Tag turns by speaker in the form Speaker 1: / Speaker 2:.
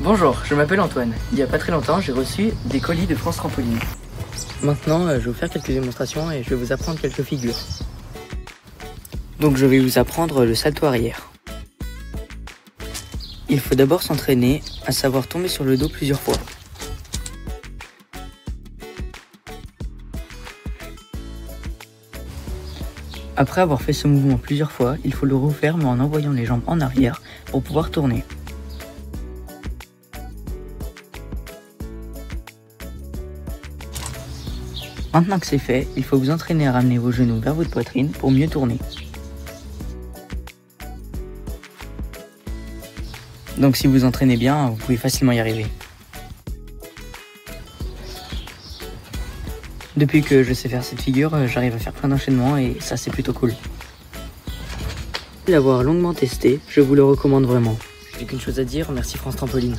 Speaker 1: Bonjour, je m'appelle Antoine. Il n'y a pas très longtemps, j'ai reçu des colis de France Trampoline. Maintenant, euh, je vais vous faire quelques démonstrations et je vais vous apprendre quelques figures. Donc je vais vous apprendre le salto arrière. Il faut d'abord s'entraîner à savoir tomber sur le dos plusieurs fois. Après avoir fait ce mouvement plusieurs fois, il faut le refaire mais en envoyant les jambes en arrière pour pouvoir tourner. Maintenant que c'est fait, il faut vous entraîner à ramener vos genoux vers votre poitrine pour mieux tourner. Donc si vous entraînez bien, vous pouvez facilement y arriver. Depuis que je sais faire cette figure, euh, j'arrive à faire plein d'enchaînements et ça c'est plutôt cool. L'avoir longuement testé, je vous le recommande vraiment. J'ai qu'une chose à dire, merci France Trampoline.